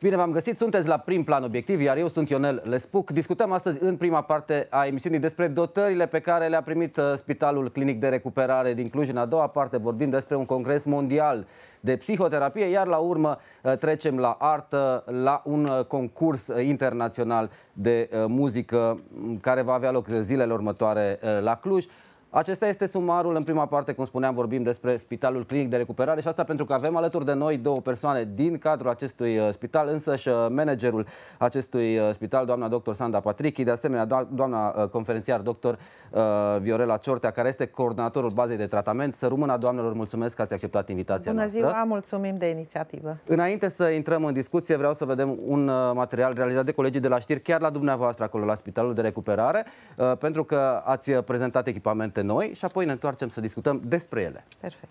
Bine v-am găsit, sunteți la prim plan obiectiv, iar eu sunt Ionel Lespuc. Discutăm astăzi în prima parte a emisiunii despre dotările pe care le-a primit uh, Spitalul Clinic de Recuperare din Cluj. În a doua parte vorbim despre un congres mondial de psihoterapie, iar la urmă uh, trecem la artă, la un uh, concurs internațional de muzică care va avea loc zilele următoare la Cluj. Acesta este sumarul. În prima parte, cum spuneam, vorbim despre Spitalul Clinic de Recuperare și asta pentru că avem alături de noi două persoane din cadrul acestui uh, spital, însă și uh, managerul acestui uh, spital, doamna dr. Sanda Patrichi, de asemenea doamna conferențiar dr. Viorela Ciortea, care este coordonatorul bazei de tratament. Să rămână, doamnelor, mulțumesc că ați acceptat invitația Bună noastră. ziua, mulțumim de inițiativă. Înainte să intrăm în discuție, vreau să vedem un material realizat de colegii de la știri, chiar la dumneavoastră acolo, la Spitalul de Recuperare, pentru că ați prezentat echipamente noi și apoi ne întoarcem să discutăm despre ele. Perfect.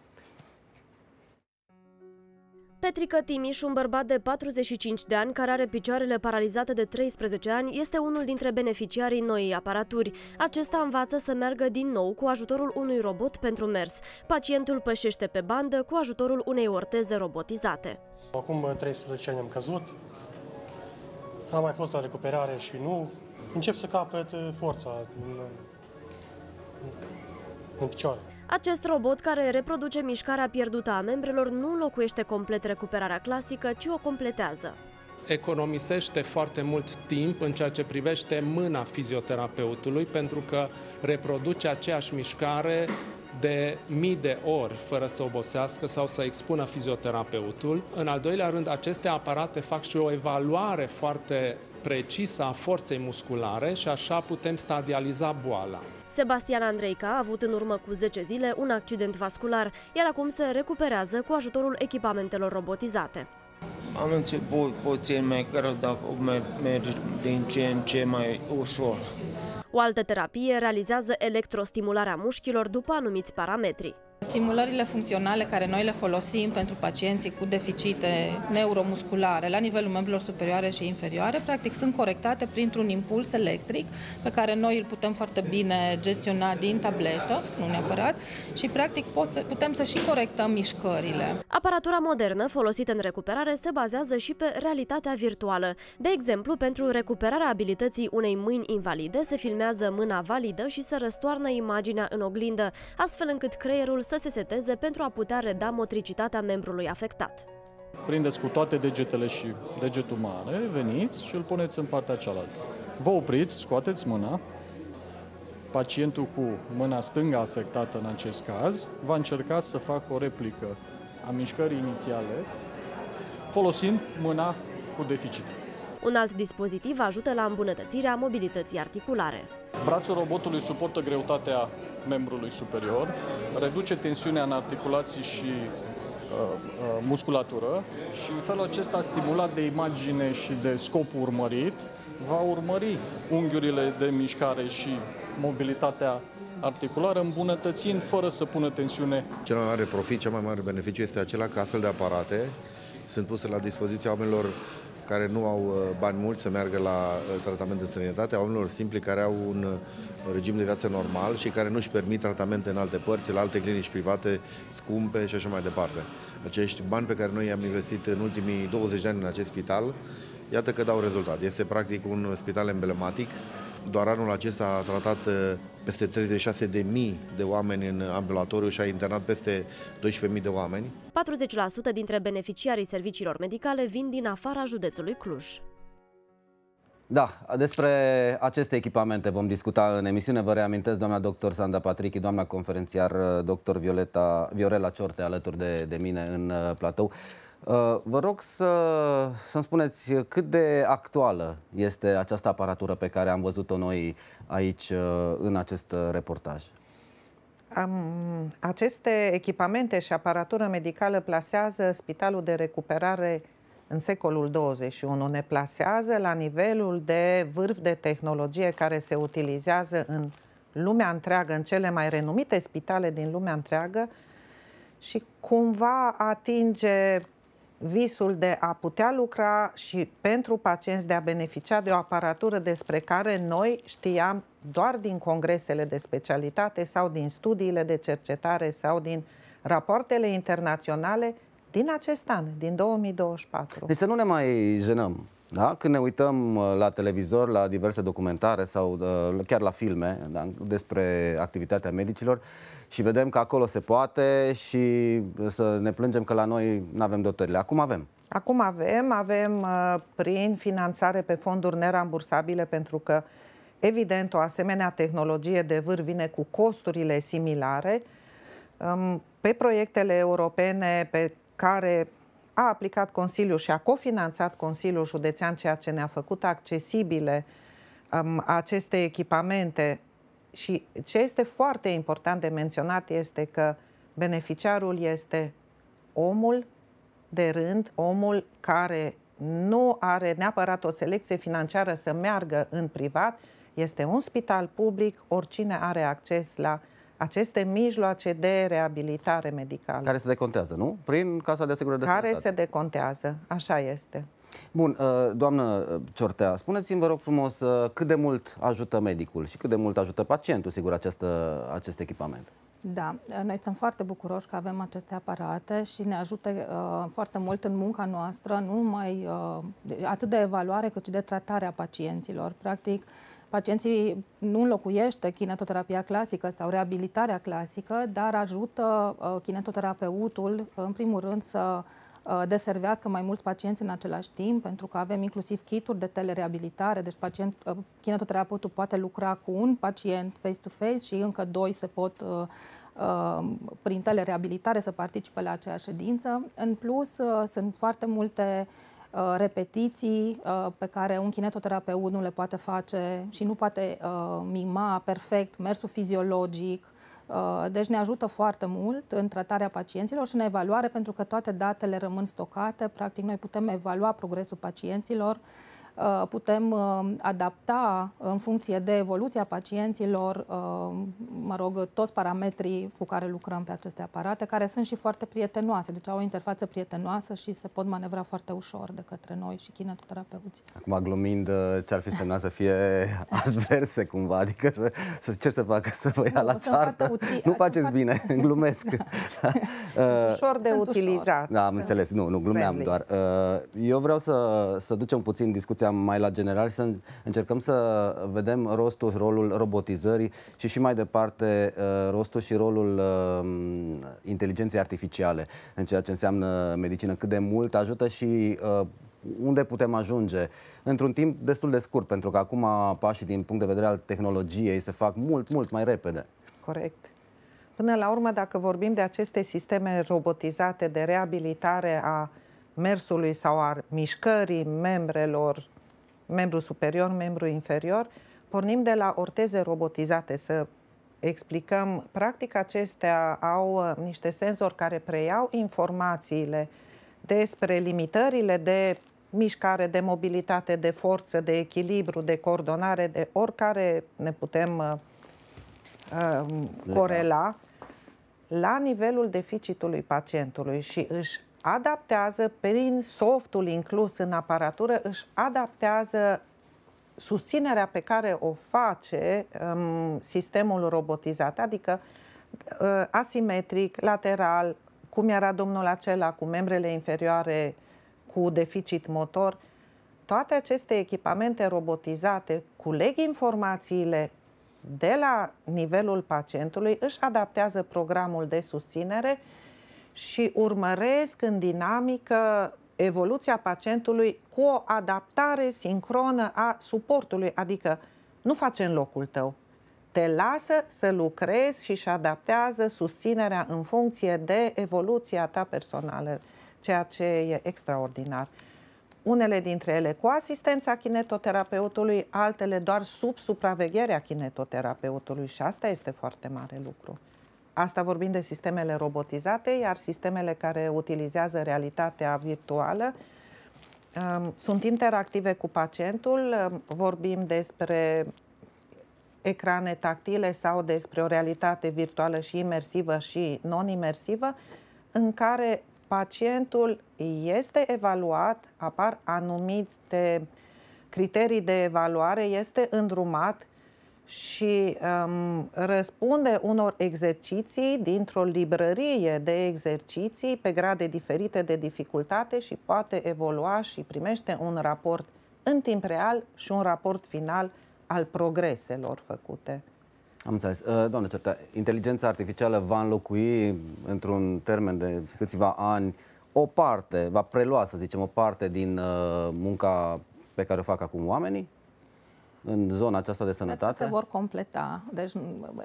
Petrică Timiș, un bărbat de 45 de ani care are picioarele paralizate de 13 ani, este unul dintre beneficiarii noii aparaturi. Acesta învață să meargă din nou cu ajutorul unui robot pentru mers. Pacientul pășește pe bandă cu ajutorul unei orteze robotizate. Acum 13 ani am căzut, am mai fost la recuperare și nu. Încep să capăt forța în picioare. Acest robot care reproduce mișcarea pierdută a membrelor nu înlocuiește complet recuperarea clasică, ci o completează. Economisește foarte mult timp în ceea ce privește mâna fizioterapeutului, pentru că reproduce aceeași mișcare de mii de ori fără să obosească sau să expună fizioterapeutul. În al doilea rând, aceste aparate fac și o evaluare foarte precisă a forței musculare și așa putem stadializa boala. Sebastian Andreica a avut în urmă cu 10 zile un accident vascular, iar acum se recuperează cu ajutorul echipamentelor robotizate. Am început puțin mai greu, dar merg din ce în ce mai ușor. O altă terapie realizează electrostimularea mușchilor după anumiți parametri. Stimulările funcționale care noi le folosim pentru pacienții cu deficite neuromusculare la nivelul membrilor superioare și inferioare, practic sunt corectate printr-un impuls electric pe care noi îl putem foarte bine gestiona din tabletă, nu neapărat, și practic putem să și corectăm mișcările. Aparatura modernă folosită în recuperare se bazează și pe realitatea virtuală. De exemplu, pentru recuperarea abilității unei mâini invalide se filmează mâna validă și se răstoarnă imaginea în oglindă, astfel încât creierul să se seteze pentru a putea reda motricitatea membrului afectat. Prindeți cu toate degetele și degetul mare, veniți și îl puneți în partea cealaltă. Vă opriți, scoateți mâna, pacientul cu mâna stângă afectată în acest caz va încerca să facă o replică a mișcării inițiale folosind mâna cu deficit. Un alt dispozitiv ajută la îmbunătățirea mobilității articulare. Brațul robotului suportă greutatea membrului superior, reduce tensiunea în articulații și uh, uh, musculatură și în felul acesta, stimulat de imagine și de scopul urmărit, va urmări unghiurile de mișcare și mobilitatea articulară, îmbunătățind fără să pună tensiune. Cel mai mare profit, cel mai mare beneficiu este acela că astfel de aparate sunt puse la dispoziția oamenilor care nu au uh, bani mulți să meargă la uh, tratament de sănătate, a oamenilor simpli care au un uh, regim de viață normal și care nu își permit tratamente în alte părți, la alte clinici private scumpe și așa mai departe. Acești bani pe care noi i-am investit în ultimii 20 de ani în acest spital, iată că dau rezultat. Este practic un spital emblematic. Doar anul acesta a tratat peste 36.000 de oameni în ambulatoriu și a internat peste 12.000 de oameni. 40% dintre beneficiarii serviciilor medicale vin din afara județului Cluj. Da, despre aceste echipamente vom discuta în emisiune. Vă reamintesc, doamna doctor Sanda Patrichi, doamna conferențiar doctor Violeta, Viorela Ciorte alături de, de mine în uh, platou. Uh, vă rog să, să-mi spuneți cât de actuală este această aparatură pe care am văzut-o noi aici uh, în acest reportaj. Um, aceste echipamente și aparatură medicală plasează Spitalul de Recuperare în secolul 21. Ne plasează la nivelul de vârf de tehnologie care se utilizează în lumea întreagă, în cele mai renumite spitale din lumea întreagă și cumva atinge visul de a putea lucra și pentru pacienți de a beneficia de o aparatură despre care noi știam doar din congresele de specialitate sau din studiile de cercetare sau din rapoartele internaționale din acest an, din 2024. Deci să nu ne mai jenăm. Da? Când ne uităm uh, la televizor, la diverse documentare sau uh, chiar la filme da? despre activitatea medicilor și vedem că acolo se poate și să ne plângem că la noi nu avem dotările. Acum avem. Acum avem, avem uh, prin finanțare pe fonduri nerambursabile pentru că evident o asemenea tehnologie de vârf vine cu costurile similare. Um, pe proiectele europene pe care a aplicat Consiliul și a cofinanțat Consiliul Județean, ceea ce ne-a făcut accesibile um, aceste echipamente. Și ce este foarte important de menționat este că beneficiarul este omul de rând, omul care nu are neapărat o selecție financiară să meargă în privat, este un spital public, oricine are acces la aceste mijloace de reabilitare medicală. Care se decontează, nu? Prin Casa de Asigurări de Care Sănătate. se decontează, așa este. Bun, uh, doamnă Ciortea, spuneți-mi, vă rog frumos, uh, cât de mult ajută medicul și cât de mult ajută pacientul, sigur, această, acest echipament? Da, noi suntem foarte bucuroși că avem aceste aparate și ne ajută uh, foarte mult în munca noastră, nu numai uh, atât de evaluare cât și de tratare a pacienților. Practic, pacienții nu înlocuiește kinetoterapia clasică sau reabilitarea clasică, dar ajută uh, kinetoterapeutul, în primul rând, să uh, deservească mai mulți pacienți în același timp, pentru că avem inclusiv kituri de telereabilitare, deci pacient, uh, kinetoterapeutul poate lucra cu un pacient face-to-face și încă doi se pot prin telereabilitare să participe la aceeași ședință. În plus, sunt foarte multe Uh, repetiții uh, pe care un kinetoterapeut nu le poate face și nu poate uh, mima perfect mersul fiziologic. Deci ne ajută foarte mult în tratarea pacienților și în evaluare pentru că toate datele rămân stocate. Practic noi putem evalua progresul pacienților Uh, putem uh, adapta în funcție de evoluția pacienților, uh, mă rog, toți parametrii cu care lucrăm pe aceste aparate, care sunt și foarte prietenoase, deci au o interfață prietenoasă și se pot manevra foarte ușor de către noi și kinetoterapeuți. Acum, glumind, ce-ar fi semnat să fie adverse cumva, adică să, să ce să facă, să vă ia nu, la ceartă. Util, nu faceți foarte... bine, glumesc. Da. ușor de sunt utilizat. Ușor. Da, am înțeles, nu, nu glumeam friendly. doar. Eu vreau să, să ducem puțin discuția discuția mai la general și să încercăm să vedem rostul, rolul robotizării și și mai departe uh, rostul și rolul uh, inteligenței artificiale în ceea ce înseamnă medicină, cât de mult ajută și uh, unde putem ajunge într-un timp destul de scurt, pentru că acum pașii din punct de vedere al tehnologiei se fac mult, mult mai repede. Corect. Până la urmă, dacă vorbim de aceste sisteme robotizate de reabilitare a mersului sau a mișcării membrelor membru superior, membru inferior, pornim de la orteze robotizate să explicăm. Practic acestea au uh, niște senzori care preiau informațiile despre limitările de mișcare, de mobilitate, de forță, de echilibru, de coordonare, de oricare ne putem uh, uh, corela la nivelul deficitului pacientului și își adaptează prin softul inclus în aparatură, își adaptează susținerea pe care o face um, sistemul robotizat, adică uh, asimetric, lateral, cum era domnul acela cu membrele inferioare cu deficit motor, toate aceste echipamente robotizate culeg informațiile de la nivelul pacientului, își adaptează programul de susținere și urmăresc în dinamică evoluția pacientului cu o adaptare sincronă a suportului, adică nu face în locul tău. Te lasă să lucrezi și își adaptează susținerea în funcție de evoluția ta personală, ceea ce e extraordinar. Unele dintre ele cu asistența kinetoterapeutului, altele doar sub supravegherea kinetoterapeutului și asta este foarte mare lucru. Asta vorbim de sistemele robotizate, iar sistemele care utilizează realitatea virtuală um, sunt interactive cu pacientul, um, vorbim despre ecrane tactile sau despre o realitate virtuală și imersivă și non-imersivă, în care pacientul este evaluat, apar anumite criterii de evaluare, este îndrumat și um, răspunde unor exerciții dintr-o librărie de exerciții pe grade diferite de dificultate și poate evolua și primește un raport în timp real și un raport final al progreselor făcute. Am înțeles. Uh, doamne Certa, inteligența artificială va înlocui într-un termen de câțiva ani o parte, va prelua, să zicem, o parte din uh, munca pe care o fac acum oamenii? În zona aceasta de sănătate? Cred că se vor completa. Deci,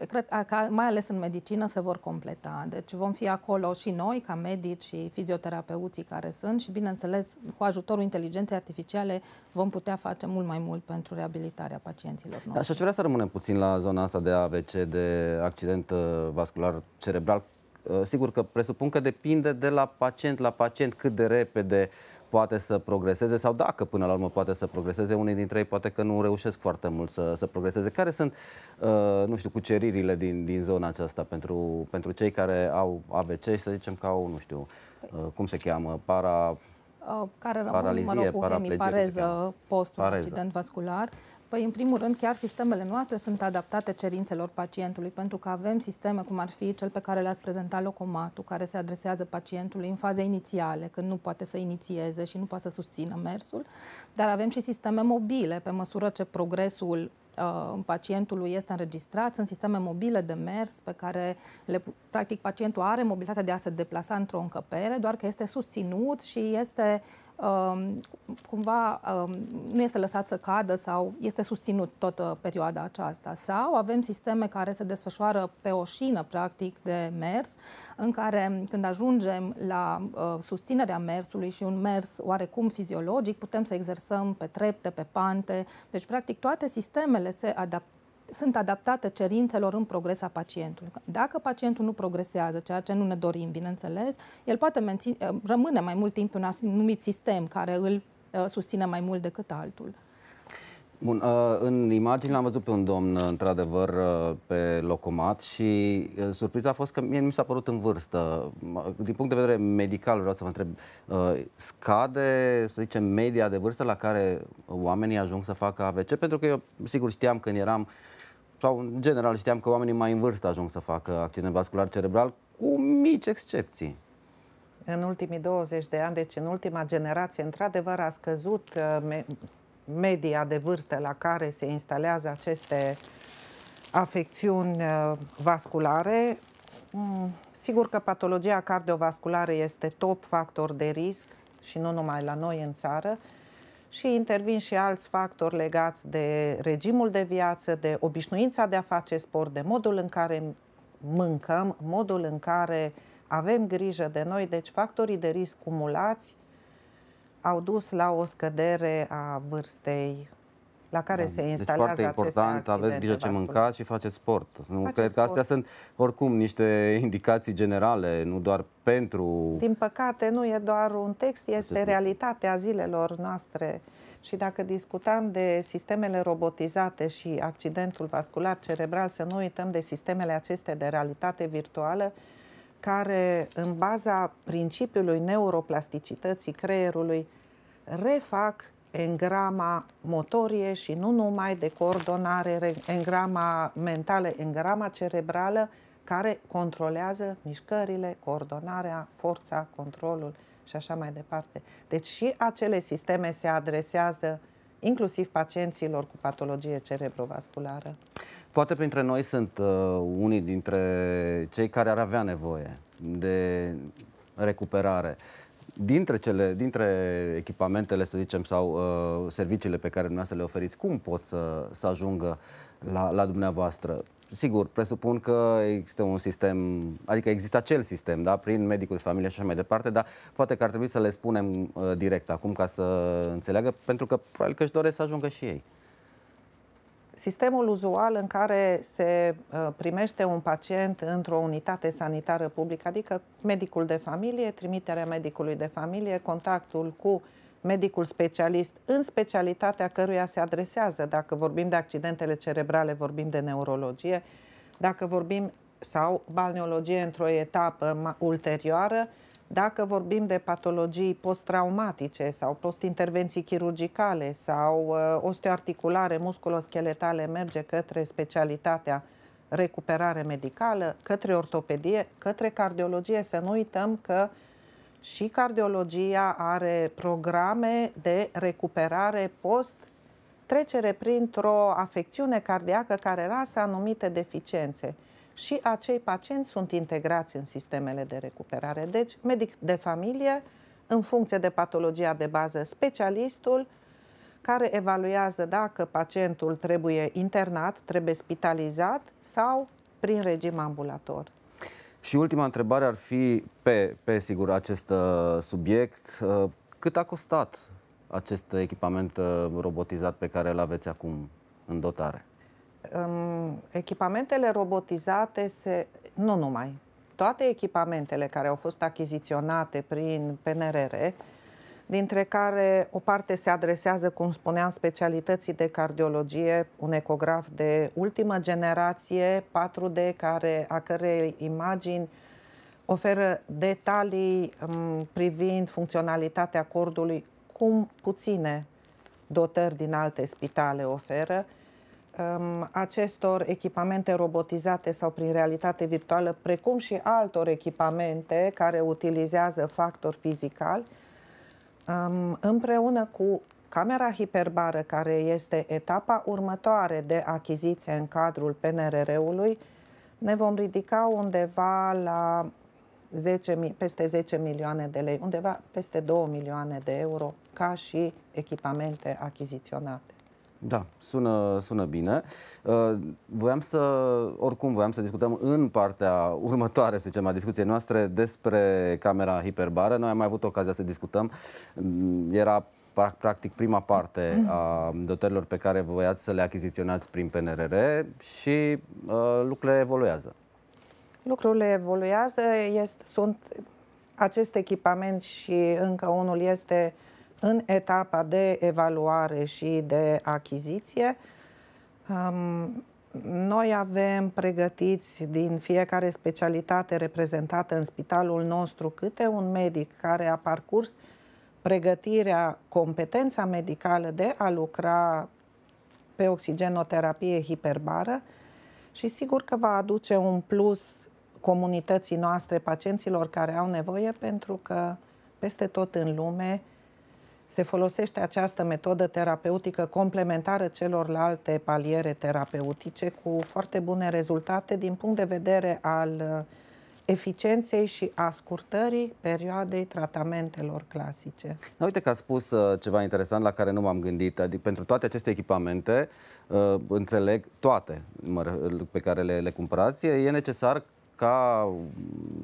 cred, că mai ales în medicină se vor completa. Deci vom fi acolo și noi, ca medici și fizioterapeuții care sunt și, bineînțeles, cu ajutorul inteligenței artificiale vom putea face mult mai mult pentru reabilitarea pacienților noștri. Da, și aș vrea să rămânem puțin la zona asta de AVC, de accident uh, vascular cerebral. Uh, sigur că presupun că depinde de la pacient la pacient cât de repede poate să progreseze sau dacă până la urmă poate să progreseze, unii dintre ei poate că nu reușesc foarte mult să, să progreseze. Care sunt, uh, nu știu, cuceririle din, din zona aceasta pentru, pentru cei care au AVC și să zicem că au, nu știu, uh, cum se cheamă, para... Uh, care rămân, paralizie, mă rog, cu hemipareză post-accident vascular. Păi, în primul rând, chiar sistemele noastre sunt adaptate cerințelor pacientului, pentru că avem sisteme cum ar fi cel pe care le-ați prezentat locomatul, care se adresează pacientului în faze inițiale, când nu poate să inițieze și nu poate să susțină mersul, dar avem și sisteme mobile, pe măsură ce progresul uh, pacientului este înregistrat, sunt sisteme mobile de mers pe care, le, practic, pacientul are mobilitatea de a se deplasa într-o încăpere, doar că este susținut și este Um, cumva um, nu este lăsat să cadă sau este susținut toată perioada aceasta. Sau avem sisteme care se desfășoară pe o șină, practic, de mers, în care când ajungem la uh, susținerea mersului și un mers oarecum fiziologic, putem să exersăm pe trepte, pe pante. Deci, practic, toate sistemele se adaptează sunt adaptate cerințelor în progres a pacientului. Dacă pacientul nu progresează, ceea ce nu ne dorim, bineînțeles, el poate menține, uh, rămâne mai mult timp în un anumit sistem care îl uh, susține mai mult decât altul. Bun, uh, în imagine l-am văzut pe un domn, într-adevăr, pe locomat și surpriza a fost că mie mi s-a părut în vârstă. Din punct de vedere medical, vreau să vă întreb, scade, să zicem, media de vârstă la care oamenii ajung să facă AVC? Pentru că eu, sigur, știam când eram sau în general știam că oamenii mai în vârstă ajung să facă accident vascular cerebral, cu mici excepții. În ultimii 20 de ani, deci în ultima generație, într-adevăr a scăzut uh, media de vârstă la care se instalează aceste afecțiuni uh, vasculare. Mm, sigur că patologia cardiovasculară este top factor de risc și nu numai la noi în țară, și intervin și alți factori legați de regimul de viață, de obișnuința de a face sport, de modul în care mâncăm, modul în care avem grijă de noi. Deci factorii de risc cumulați au dus la o scădere a vârstei la care da. se deci instalează Deci foarte important, aveți grijă ce mâncați și faceți sport. Nu faceți cred că astea sunt oricum niște indicații generale, nu doar pentru... Din păcate nu e doar un text, este realitatea zilelor noastre. Și dacă discutam de sistemele robotizate și accidentul vascular cerebral, să nu uităm de sistemele acestea de realitate virtuală, care, în baza principiului neuroplasticității creierului, refac engrama motorie și nu numai de coordonare, engrama mentală, engrama cerebrală care controlează mișcările, coordonarea, forța, controlul și așa mai departe. Deci și acele sisteme se adresează inclusiv pacienților cu patologie cerebrovasculară. Poate printre noi sunt uh, unii dintre cei care ar avea nevoie de recuperare. Uh, dintre, cele, dintre echipamentele, să zicem, sau uh, serviciile pe care dumneavoastră le oferiți, cum pot să, să ajungă la, la dumneavoastră? Sigur, presupun că există un sistem, adică există acel sistem, da, prin medicul de familie și așa mai departe, dar poate că ar trebui să le spunem uh, direct acum ca să înțeleagă, pentru că probabil că își doresc să ajungă și ei. Sistemul uzual în care se uh, primește un pacient într-o unitate sanitară publică, adică medicul de familie, trimiterea medicului de familie, contactul cu medicul specialist în specialitatea căruia se adresează. Dacă vorbim de accidentele cerebrale, vorbim de neurologie. Dacă vorbim sau balneologie într-o etapă ulterioară, Dacă vorbim de patologii post-traumatice sau post-intervenții chirurgicale sau uh, osteoarticulare musculoscheletale, merge către specialitatea recuperare medicală, către ortopedie, către cardiologie. Să nu uităm că și cardiologia are programe de recuperare post trecere printr-o afecțiune cardiacă care lasă anumite deficiențe și acei pacienți sunt integrați în sistemele de recuperare. Deci, medic de familie, în funcție de patologia de bază, specialistul care evaluează dacă pacientul trebuie internat, trebuie spitalizat sau prin regim ambulator. Și ultima întrebare ar fi pe, pe sigur, acest uh, subiect. Uh, cât a costat acest echipament uh, robotizat pe care îl aveți acum în dotare? Um, echipamentele robotizate se... Nu numai. Toate echipamentele care au fost achiziționate prin PNRR, dintre care o parte se adresează, cum spuneam, specialității de cardiologie, un ecograf de ultimă generație, 4D, care, a cărei imagini oferă detalii um, privind funcționalitatea cordului, cum puține dotări din alte spitale oferă, um, acestor echipamente robotizate sau prin realitate virtuală, precum și altor echipamente care utilizează factor fizical, um, împreună cu camera hiperbară, care este etapa următoare de achiziție în cadrul PNRR-ului, ne vom ridica undeva la 10, peste 10 milioane de lei, undeva peste 2 milioane de euro ca și echipamente achiziționate. Da, sună, sună bine. Uh, voiam să, oricum, voiam să discutăm în partea următoare, să zicem, a discuției noastre despre camera hiperbară. Noi am mai avut ocazia să discutăm. Mm, era practic prima parte a dotărilor pe care voiați să le achiziționați prin PNRR și uh, lucrurile evoluează. Lucrurile evoluează, este, sunt acest echipament și încă unul este în etapa de evaluare și de achiziție. Um, noi avem pregătiți din fiecare specialitate reprezentată în spitalul nostru câte un medic care a parcurs pregătirea, competența medicală de a lucra pe oxigenoterapie hiperbară și sigur că va aduce un plus comunității noastre, pacienților care au nevoie, pentru că peste tot în lume se folosește această metodă terapeutică complementară celorlalte paliere terapeutice cu foarte bune rezultate din punct de vedere al uh, eficienței și a scurtării perioadei tratamentelor clasice. Da, uite că ați spus uh, ceva interesant la care nu m-am gândit. Adică pentru toate aceste echipamente, uh, înțeleg toate mă, pe care le, le cumpărați, e necesar ca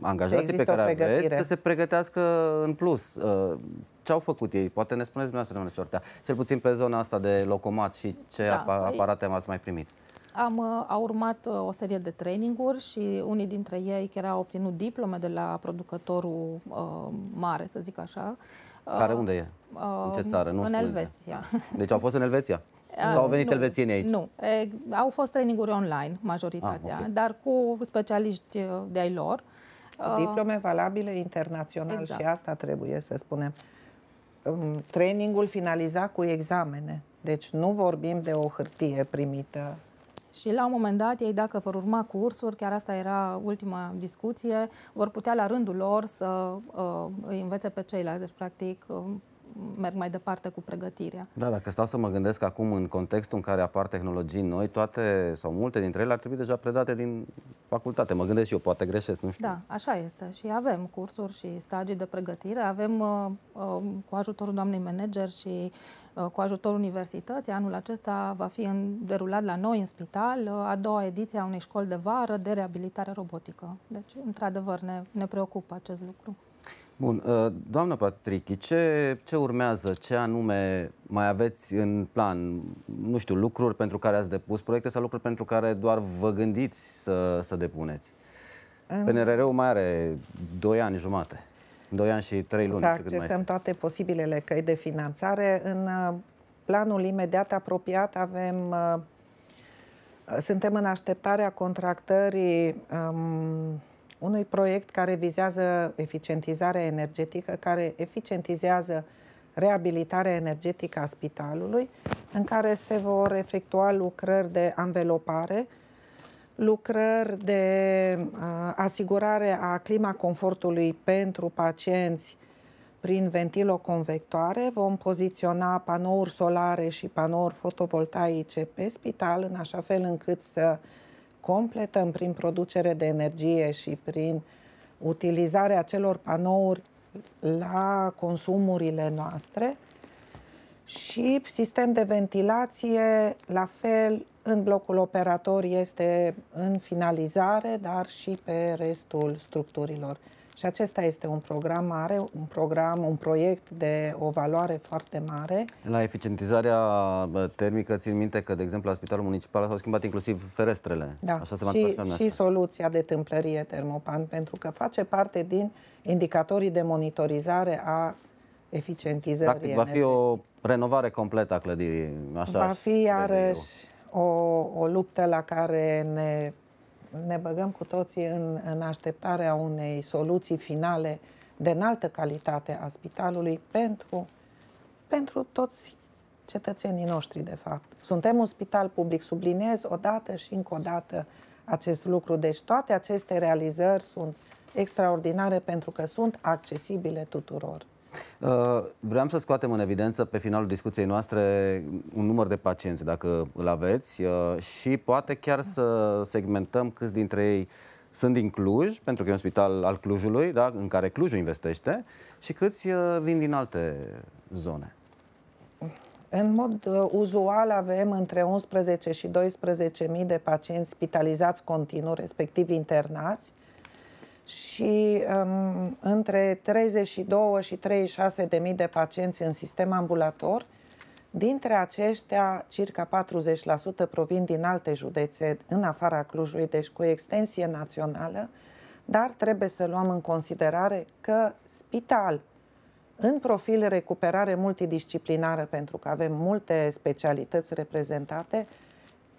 angajații pe care aveți să se pregătească în plus. Uh, ce au făcut ei? Poate ne spuneți dumneavoastră, domnule Șortea, cel puțin pe zona asta de locomat și ce da, păi aparate ați mai primit. Am, uh, a urmat uh, o serie de traininguri și unii dintre ei chiar au obținut diplome de la producătorul uh, mare, să zic așa. Care unde e? Uh, în ce țară? Nu în Elveția. Deci au fost în Elveția? Sau au venit nu, elvețienii aici? Nu. E, au fost traininguri online, majoritatea, ah, okay. dar cu specialiști uh, de ai lor. Uh, Diplome valabile internațional exact. și asta trebuie să spunem. Um, trainingul finalizat cu examene. Deci nu vorbim de o hârtie primită și la un moment dat, ei dacă vor urma cursuri, chiar asta era ultima discuție, vor putea la rândul lor să uh, îi învețe pe ceilalți. Deci, practic, uh, merg mai departe cu pregătirea. Da, dacă stau să mă gândesc acum în contextul în care apar tehnologii noi, toate sau multe dintre ele ar trebui deja predate din facultate. Mă gândesc și eu, poate greșesc, nu știu. Da, așa este. Și avem cursuri și stagii de pregătire. Avem uh, uh, cu ajutorul doamnei manager și uh, cu ajutorul universității. Anul acesta va fi în, derulat la noi în spital uh, a doua ediție a unei școli de vară de reabilitare robotică. Deci, într-adevăr, ne, ne preocupă acest lucru. Bun, uh, doamnă Patrichi, ce, ce urmează, ce anume mai aveți în plan? Nu știu, lucruri pentru care ați depus proiecte sau lucruri pentru care doar vă gândiți să, să depuneți? În... PNRR-ul mai are 2 ani jumate, 2 ani și 3 luni. Să accesăm toate posibilele căi de finanțare. În uh, planul imediat apropiat avem uh, suntem în așteptarea contractării um, unui proiect care vizează eficientizarea energetică, care eficientizează reabilitarea energetică a spitalului, în care se vor efectua lucrări de anvelopare, lucrări de uh, asigurare a clima confortului pentru pacienți prin ventiloconvectoare. Vom poziționa panouri solare și panouri fotovoltaice pe spital, în așa fel încât să completăm prin producere de energie și prin utilizarea acelor panouri la consumurile noastre și sistem de ventilație, la fel, în blocul operator este în finalizare, dar și pe restul structurilor. Și acesta este un program mare, un program, un proiect de o valoare foarte mare. La eficientizarea termică, țin minte că, de exemplu, la Spitalul Municipal s-au schimbat inclusiv ferestrele. Da, Așa se și, și soluția de tâmplărie termopan, pentru că face parte din indicatorii de monitorizare a eficientizării Practic, va fi o renovare completă a clădirii. Așa va fi iarăși o, o luptă la care ne ne băgăm cu toții în, în așteptarea unei soluții finale de înaltă calitate a spitalului pentru, pentru toți cetățenii noștri, de fapt. Suntem un spital public, subliniez odată și încă o dată acest lucru. Deci toate aceste realizări sunt extraordinare pentru că sunt accesibile tuturor. Uh, vreau să scoatem în evidență pe finalul discuției noastre un număr de pacienți, dacă îl aveți, uh, și poate chiar să segmentăm câți dintre ei sunt din Cluj, pentru că e un spital al Clujului, da, în care Clujul investește, și câți uh, vin din alte zone. În mod uh, uzual avem între 11 și 12.000 de pacienți spitalizați continuu, respectiv internați, și um, între 32 și 36 de mii de pacienți în sistem ambulator. Dintre aceștia, circa 40% provin din alte județe în afara Clujului, deci cu extensie națională, dar trebuie să luăm în considerare că spital în profil recuperare multidisciplinară, pentru că avem multe specialități reprezentate,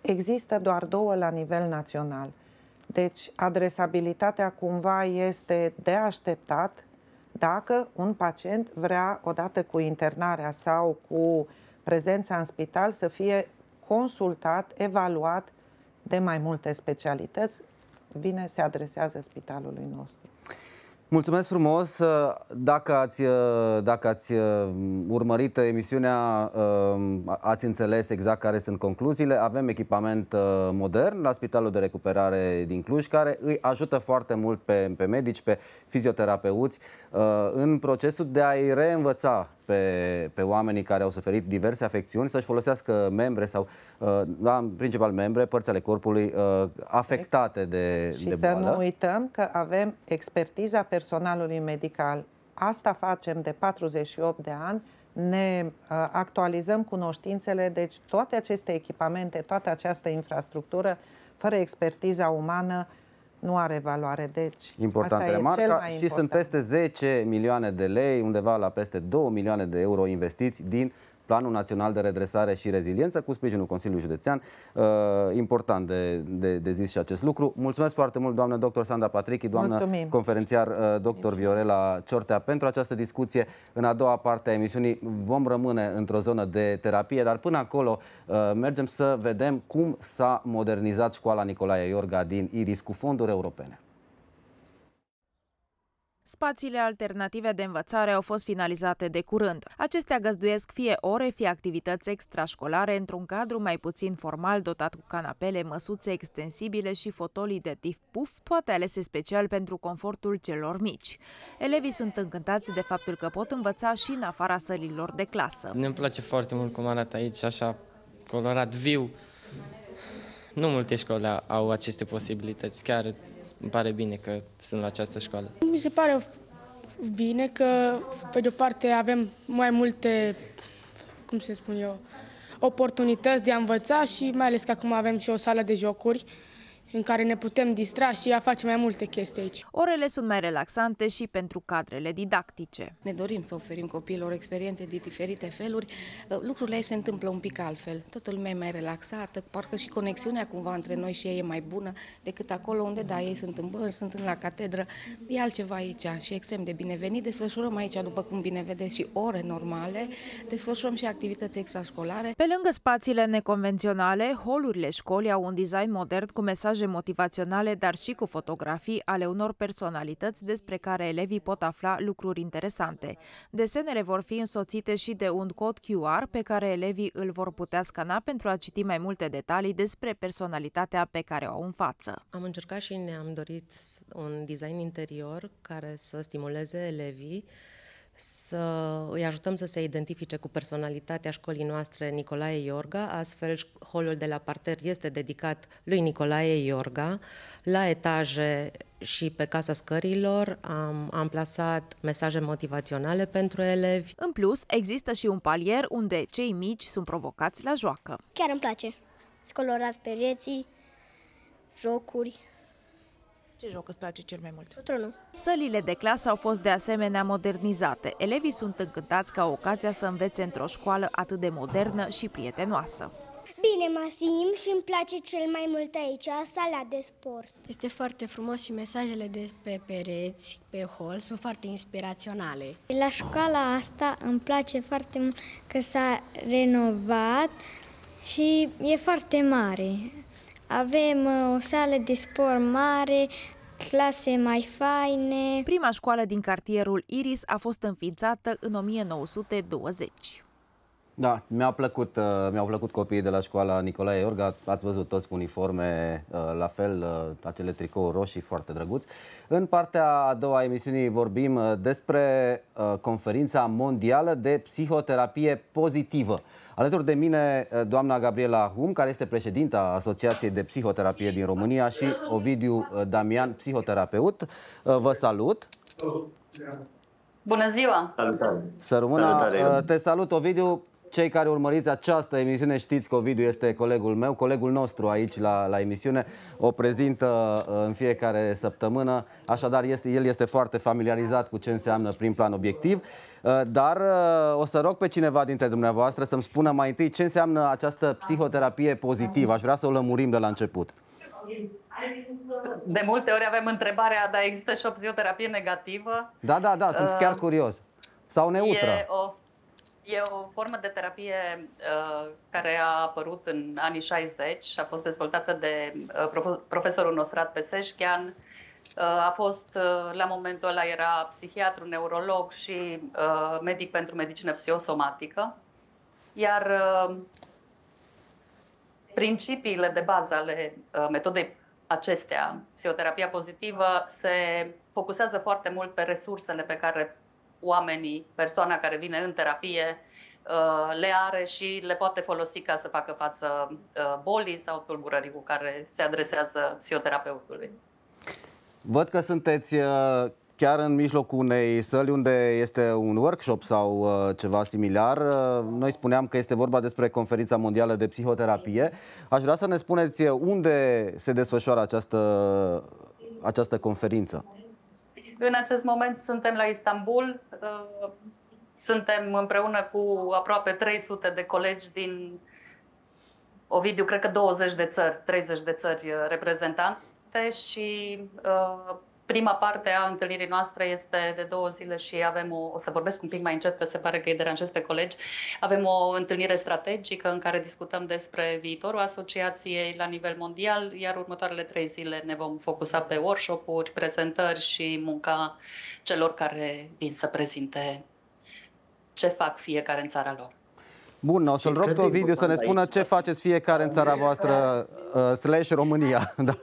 există doar două la nivel național – deci, adresabilitatea cumva este de așteptat dacă un pacient vrea, odată cu internarea sau cu prezența în spital, să fie consultat, evaluat de mai multe specialități, vine, se adresează spitalului nostru. Mulțumesc frumos! Dacă ați, dacă ați urmărit emisiunea, ați înțeles exact care sunt concluziile. Avem echipament modern la Spitalul de Recuperare din Cluj, care îi ajută foarte mult pe, pe medici, pe fizioterapeuți, în procesul de a-i reînvăța pe, pe oamenii care au suferit diverse afecțiuni să-și folosească membre sau, da, în principal membre, părți ale corpului afectate de, și de boală. Și să nu uităm că avem expertiza personalului medical. Asta facem de 48 de ani, ne uh, actualizăm cunoștințele, deci toate aceste echipamente, toată această infrastructură, fără expertiza umană, nu are valoare. Deci, important asta remarca. E cel mai și important. sunt peste 10 milioane de lei, undeva la peste 2 milioane de euro investiți din Planul Național de Redresare și Reziliență cu sprijinul Consiliului Județean. Uh, important de, de, de zis și acest lucru. Mulțumesc foarte mult, doamnă doctor Sanda Patrichi, doamnă Mulțumim. conferențiar uh, doctor Viorela Ciortea, pentru această discuție. În a doua parte a emisiunii vom rămâne într-o zonă de terapie, dar până acolo uh, mergem să vedem cum s-a modernizat școala Nicolae Iorga din Iris cu fonduri europene. Spațiile alternative de învățare au fost finalizate de curând. Acestea găzduiesc fie ore, fie activități extrașcolare într-un cadru mai puțin formal, dotat cu canapele, măsuțe extensibile și fotolii de tip puf, toate alese special pentru confortul celor mici. Elevii sunt încântați de faptul că pot învăța și în afara sălilor de clasă. Ne place foarte mult cum arată aici, așa colorat viu. Nu multe școli au aceste posibilități, chiar îmi pare bine că sunt la această școală. Mi se pare bine că, pe de-o parte, avem mai multe, cum să spun eu, oportunități de a învăța și mai ales că acum avem și o sală de jocuri în care ne putem distra și a face mai multe chestii aici. Orele sunt mai relaxante și pentru cadrele didactice. Ne dorim să oferim copiilor experiențe de diferite feluri. Uh, lucrurile aici se întâmplă un pic altfel. Toată lumea e mai relaxată, parcă și conexiunea cumva între noi și ei e mai bună decât acolo unde, da, ei sunt în bănci, sunt în la catedră. E altceva aici și extrem de binevenit. Desfășurăm aici, după cum bine vedeți, și ore normale, desfășurăm și activități extrașcolare. Pe lângă spațiile neconvenționale, holurile școlii au un design modern cu mesaje motivaționale, dar și cu fotografii ale unor personalități despre care elevii pot afla lucruri interesante. Desenele vor fi însoțite și de un cod QR pe care elevii îl vor putea scana pentru a citi mai multe detalii despre personalitatea pe care o au în față. Am încercat și ne-am dorit un design interior care să stimuleze elevii să îi ajutăm să se identifice cu personalitatea școlii noastre Nicolae Iorga, astfel holul de la parter este dedicat lui Nicolae Iorga. La etaje și pe Casa Scărilor am, am plasat mesaje motivaționale pentru elevi. În plus, există și un palier unde cei mici sunt provocați la joacă. Chiar îmi place. Scolorați pereții, jocuri. Ce joc îți place cel mai mult? Tronul. Sălile de clasă au fost de asemenea modernizate. Elevii sunt încântați ca ocazia să învețe într-o școală atât de modernă și prietenoasă. Bine mă simt și îmi place cel mai mult aici, sala de sport. Este foarte frumos și mesajele de pe pereți, pe hol, sunt foarte inspiraționale. La școala asta îmi place foarte mult că s-a renovat și e foarte mare. Avem uh, o sală de sport mare, clase mai faine. Prima școală din cartierul Iris a fost înființată în 1920. Da, mi-a plăcut, uh, mi-au plăcut copiii de la școala Nicolae Iorga, ați văzut toți cu uniforme uh, la fel, uh, acele tricouri roșii foarte drăguți. În partea a doua a emisiunii vorbim uh, despre uh, conferința mondială de psihoterapie pozitivă. Alături de mine uh, doamna Gabriela Hum, care este președinta Asociației de Psihoterapie din România și Ovidiu uh, Damian, psihoterapeut. Uh, Vă salut! Bună ziua! Salutare! Să rămână. Salutare. Te salut, Ovidiu. Cei care urmăriți această emisiune știți că Ovidiu este colegul meu, colegul nostru aici la, la emisiune. O prezintă uh, în fiecare săptămână, așadar este, el este foarte familiarizat cu ce înseamnă prin plan obiectiv. Uh, Dar uh, o să rog pe cineva dintre dumneavoastră să-mi spună mai întâi ce înseamnă această psihoterapie pozitivă. Aș vrea să o lămurim de la început. De multe ori avem întrebarea, dar există și o psihoterapie negativă? Da, da, da, sunt Uh, chiar curios. Sau neutră. E o, e o formă de terapie uh, care a apărut în anii 60 și a fost dezvoltată de uh, prof- profesorul Nostrat Peseșchian. Uh, a fost, uh, la momentul ăla era psihiatru, neurolog și uh, medic pentru medicină psihosomatică. Iar uh, principiile de bază ale uh, metodei acestea, psihoterapia pozitivă, se focusează foarte mult pe resursele pe care oamenii, persoana care vine în terapie, uh, le are și le poate folosi ca să facă față uh, bolii sau tulburării cu care se adresează psihoterapeutului. Văd că sunteți uh, chiar în mijlocul unei săli unde este un workshop sau uh, ceva similar. Uh, Noi spuneam că este vorba despre conferința mondială de psihoterapie. Aș vrea să ne spuneți uh, unde se desfășoară această, această conferință. În acest moment suntem la Istanbul, uh, suntem împreună cu aproape 300 de colegi din Ovidiu, cred că 20 de țări, 30 de țări uh, reprezentante și uh, prima parte a întâlnirii noastre este de două zile și avem o, o să vorbesc un pic mai încet, că se pare că îi deranjez pe colegi. Avem o întâlnire strategică în care discutăm despre viitorul asociației la nivel mondial, iar următoarele trei zile ne vom focusa pe workshop-uri, prezentări și munca celor care vin să prezinte ce fac fiecare în țara lor. Bun, o să-l Și rog cred pe că Ovidiu să ne important spună aici- ce faceți fiecare în țara voastră, uh, slash România. Da.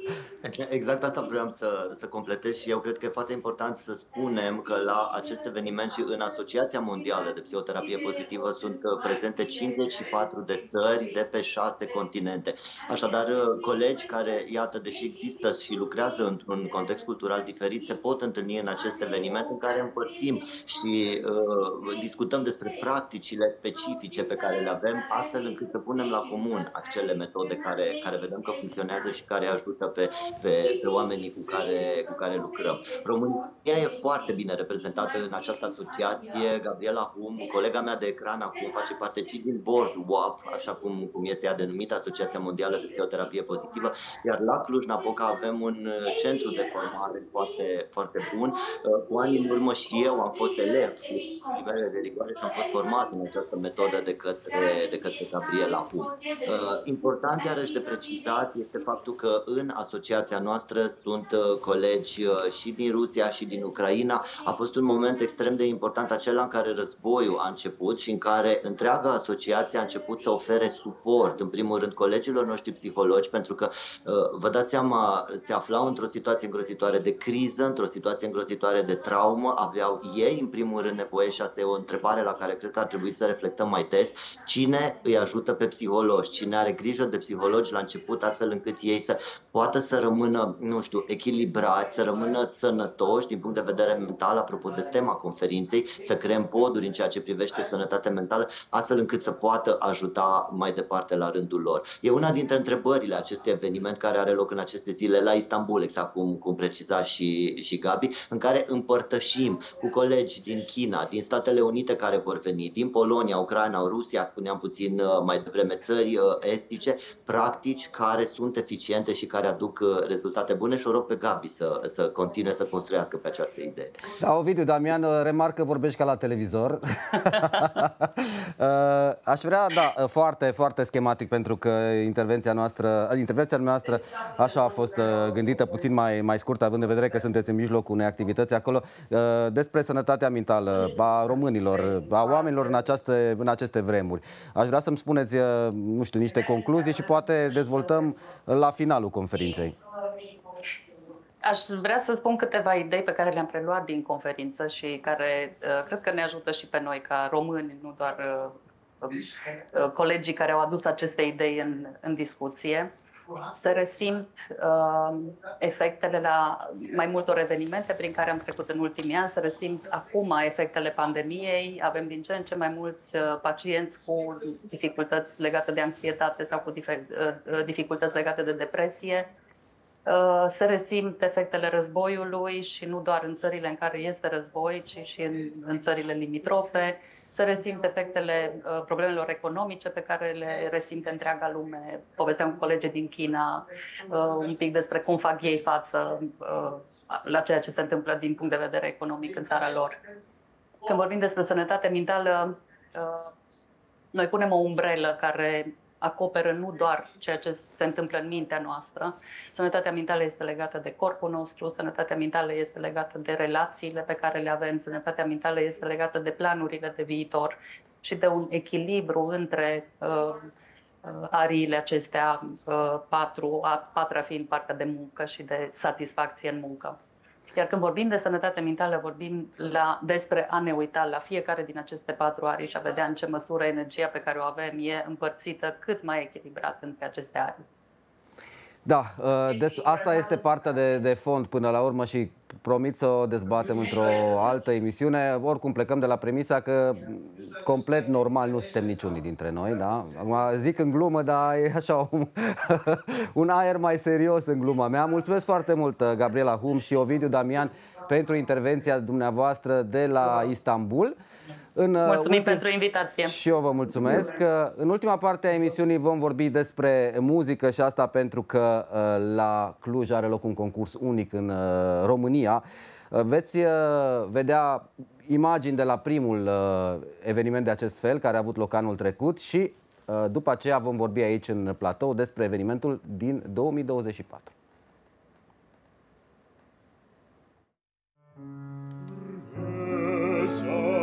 Exact asta vreau să, să completez și eu cred că e foarte important să spunem că la acest eveniment și în Asociația Mondială de Psihoterapie Pozitivă sunt uh, prezente 54 de țări de pe 6 continente. Așadar, uh, colegi care, iată, deși există și lucrează într-un context cultural diferit, se pot întâlni în acest eveniment în care împărțim și uh, discutăm despre practicile specifice pe care care le avem, astfel încât să punem la comun acele metode care, care vedem că funcționează și care ajută pe, pe, pe oamenii cu care, cu care lucrăm. România e foarte bine reprezentată în această asociație. Gabriela Hum, colega mea de ecran acum, face parte și din board WAP, așa cum, cum este ea denumită, Asociația Mondială de Psihoterapie Pozitivă, iar la Cluj-Napoca avem un uh, centru de formare foarte, foarte bun. Uh, cu ani în urmă și eu am fost elev cu nivele de rigoare și am fost format în această metodă de către, de către Gabriela Hum. Uh, important, iarăși de precizat, este faptul că în asociația noastră sunt colegi și din Rusia și din Ucraina. A fost un moment extrem de important acela în care războiul a început și în care întreaga asociație a început să ofere suport, în primul rând, colegilor noștri psihologi, pentru că, vă dați seama, se aflau într-o situație îngrozitoare de criză, într-o situație îngrozitoare de traumă, aveau ei, în primul rând, nevoie și asta e o întrebare la care cred că ar trebui să reflectăm mai des, cine îi ajută pe psihologi, cine are grijă de psihologi la început, astfel încât ei să poată să rămână, nu știu, echilibrați, să rămână sănătoși din punct de vedere mental, apropo de tema conferinței, să creăm poduri în ceea ce privește sănătatea mentală, astfel încât să poată ajuta mai departe la rândul lor. E una dintre întrebările acestui eveniment care are loc în aceste zile la Istanbul, exact cum, cum preciza și, și Gabi, în care împărtășim cu colegi din China, din Statele Unite care vor veni, din Polonia, Ucraina, Rusia, spuneam puțin uh, mai devreme, țări uh, estice, practici care sunt eficiente și care aduc uh, rezultate bune și o rog pe Gabi să, să continue să construiască pe această idee. Da, Ovidiu, Damian, remarcă vorbești ca la televizor. Aș vrea, da, foarte, foarte schematic, pentru că intervenția noastră, intervenția noastră așa a fost gândită puțin mai, mai scurt, având în vedere că sunteți în mijlocul unei activități acolo, despre sănătatea mentală a românilor, a oamenilor în, aceaste, în aceste vremuri. Aș vrea să-mi spuneți, nu știu, niște concluzii și poate dezvoltăm la finalul conferinței. Aș vrea să spun câteva idei pe care le-am preluat din conferință și care uh, cred că ne ajută și pe noi ca români, nu doar uh, uh, colegii care au adus aceste idei în, în discuție. Să resimt uh, efectele la mai multor evenimente prin care am trecut în ultimii ani, să resimt acum efectele pandemiei. Avem din ce în ce mai mulți uh, pacienți cu dificultăți legate de anxietate sau cu dificultăți legate de depresie Uh, se resimt efectele războiului și nu doar în țările în care este război, ci și în, în țările limitrofe. Se resimt efectele uh, problemelor economice pe care le resimte întreaga lume. Povesteam cu colegii din China uh, un pic despre cum fac ei față la ceea ce se întâmplă din punct de vedere economic în țara lor. Când vorbim despre sănătate mentală, noi punem o umbrelă care acoperă nu doar ceea ce se întâmplă în mintea noastră. Sănătatea mentală este legată de corpul nostru, sănătatea mentală este legată de relațiile pe care le avem, sănătatea mentală este legată de planurile de viitor și de un echilibru între uh, uh ariile acestea uh, patru, a patra fiind partea de muncă și de satisfacție în muncă. Iar când vorbim de sănătate mentală, vorbim la, despre a ne uita la fiecare din aceste patru arii și a vedea în ce măsură energia pe care o avem e împărțită cât mai echilibrat între aceste arii. Da, uh, asta este partea de, de fond până la urmă și promit să o dezbatem într-o altă emisiune. Oricum plecăm de la premisa că complet normal nu suntem niciunii dintre noi, da? Acum zic în glumă, dar e așa un, un aer mai serios în gluma mea. Mulțumesc foarte mult, Gabriela Hum și Ovidiu Damian, pentru intervenția dumneavoastră de la Istanbul. În uh, Mulțumim ultim... pentru invitație. Și eu vă mulțumesc. În ultima parte a emisiunii vom vorbi despre muzică și asta pentru că uh, la Cluj are loc un concurs unic în uh, România. Veți vedea imagini de la primul eveniment de acest fel care a avut loc anul trecut și după aceea vom vorbi aici în platou despre evenimentul din 2024. So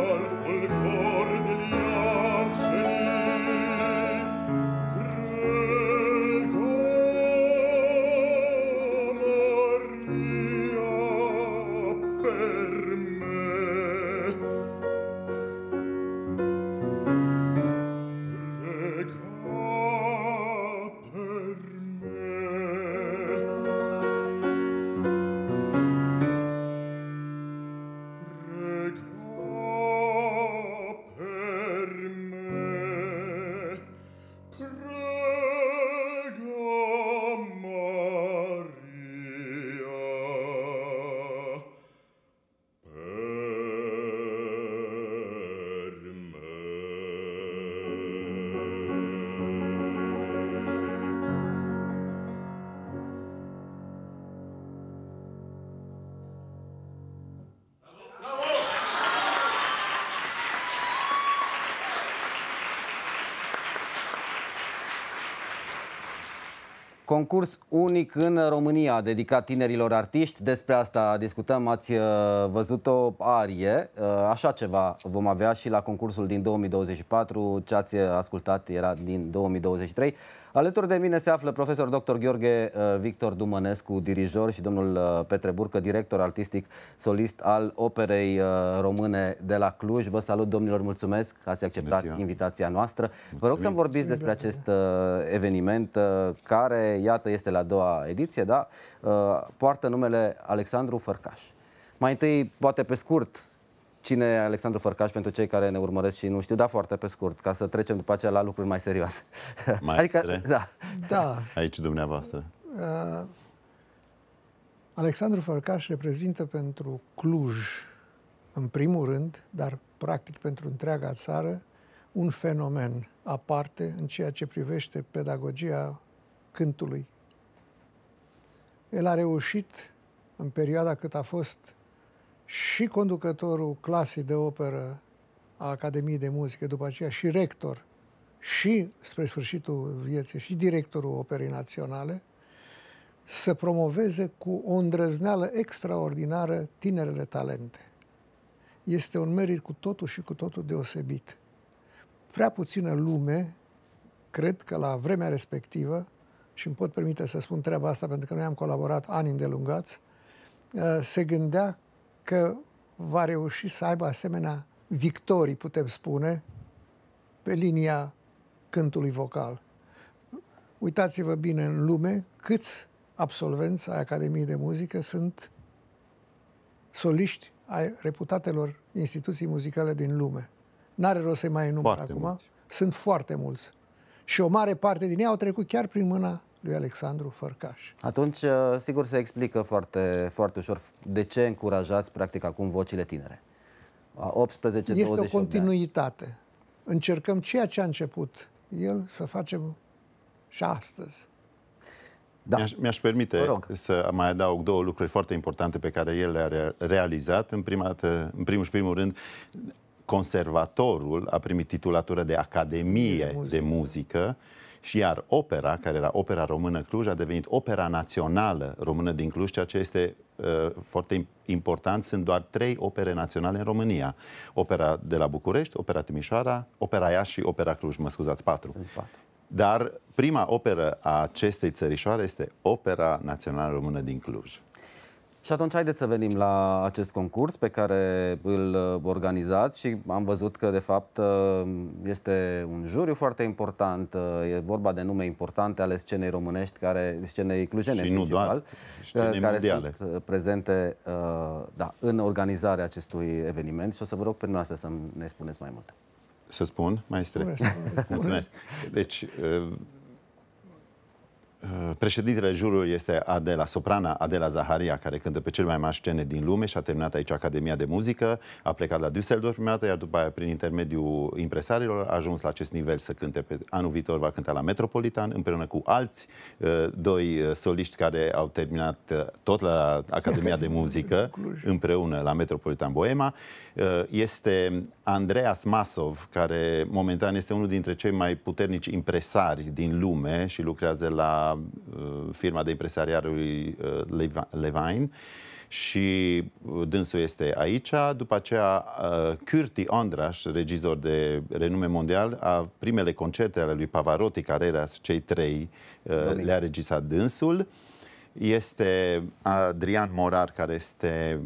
Concurs unic în România, dedicat tinerilor artiști. Despre asta discutăm. Ați uh, văzut o arie. Uh, așa ceva vom avea și la concursul din 2024. Ce ați ascultat era din 2023. Alături de mine se află profesor dr. Gheorghe uh, Victor Dumănescu, dirijor și domnul uh, Petre Burcă, director artistic solist al Operei uh, Române de la Cluj. Vă salut, domnilor, mulțumesc că ați acceptat Mulțumim. invitația noastră. Mulțumim. Vă rog să-mi vorbiți despre acest eveniment care, iată, este la a doua ediție, da? Poartă numele Alexandru Fărcaș. Mai întâi, poate pe scurt, Cine e Alexandru Fărcaș pentru cei care ne urmăresc și nu știu, da foarte pe scurt, ca să trecem după aceea la lucruri mai serioase. Mai adică, da. da. Aici dumneavoastră. Uh, Alexandru Fărcaș reprezintă pentru Cluj, în primul rând, dar practic pentru întreaga țară, un fenomen aparte în ceea ce privește pedagogia cântului. El a reușit, în perioada cât a fost și conducătorul clasei de operă a Academiei de Muzică, după aceea și rector, și spre sfârșitul vieții, și directorul Operei Naționale, să promoveze cu o îndrăzneală extraordinară tinerele talente. Este un merit cu totul și cu totul deosebit. Prea puțină lume, cred că la vremea respectivă, și îmi pot permite să spun treaba asta pentru că noi am colaborat ani îndelungați, se gândea că va reuși să aibă asemenea victorii, putem spune, pe linia cântului vocal. Uitați-vă bine în lume câți absolvenți ai Academiei de Muzică sunt soliști ai reputatelor instituții muzicale din lume. N-are rost să-i mai enumăr acum. Mulți. Sunt foarte mulți. Și o mare parte din ei au trecut chiar prin mâna lui Alexandru Fărcaș. Atunci, uh, sigur, se explică foarte, foarte ușor de ce încurajați, practic, acum vocile tinere. 18 Este o continuitate. Încercăm ceea ce a început el să facem și astăzi. Da. Mi-aș, mi-aș permite să mai adaug două lucruri foarte importante pe care el le-a realizat. În, prima dată, în primul și primul rând, conservatorul a primit titulatură de Academie de muzică, de muzică și iar opera, care era Opera Română Cluj, a devenit Opera Națională Română din Cluj, ceea ce este uh, foarte important. Sunt doar trei opere naționale în România. Opera de la București, Opera Timișoara, Opera Iași și Opera Cluj, mă scuzați, patru. patru. Dar prima operă a acestei țărișoare este Opera Națională Română din Cluj. Și atunci haideți să venim la acest concurs pe care îl uh, organizați și am văzut că de fapt uh, este un juriu foarte important, uh, e vorba de nume importante ale scenei românești, care, scenei clujene și principal, nu doar, care mondiale. sunt prezente da, în organizarea acestui eveniment și o să vă rog pe noastră să ne spuneți mai multe. Să spun, maestre? Mulțumesc. Deci, Uh, președintele jurului este Adela, soprana Adela Zaharia, care cântă pe cele mai mari scene din lume și a terminat aici Academia de Muzică, a plecat la Düsseldorf prima dată, iar după aia, prin intermediul impresarilor, a ajuns la acest nivel să cânte pe anul viitor, va cânta la Metropolitan, împreună cu alți uh, doi uh, soliști care au terminat uh, tot la Academia de Muzică, împreună la Metropolitan Boema. Uh, este Andreas Masov, care momentan este unul dintre cei mai puternici impresari din lume și lucrează la uh, firma de impresariat lui uh, Levine și dânsul este aici. După aceea, Curti Andras, regizor de renume mondial, a primele concerte ale lui Pavarotti, Carreras, cei trei, le-a regizat dânsul. Este Adrian Morar, care este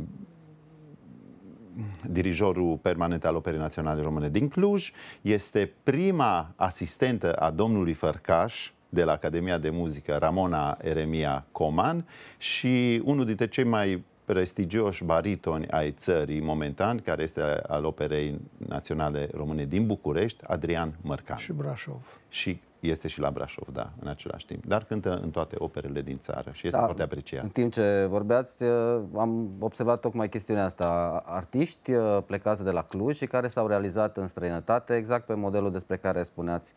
dirijorul permanent al Operei Naționale Române din Cluj, este prima asistentă a domnului Fărcaș, de la Academia de Muzică Ramona Eremia Coman și unul dintre cei mai prestigioși baritoni ai țării momentan, care este al Operei Naționale Române din București, Adrian Mărcan. Și Brașov. Și este și la Brașov, da, în același timp. Dar cântă în toate operele din țară și este da, foarte apreciat. În timp ce vorbeați, uh, am observat tocmai chestiunea asta. Artiști uh, plecați de la Cluj și care s-au realizat în străinătate, exact pe modelul despre care spuneați